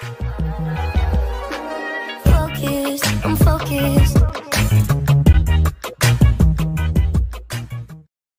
Bye.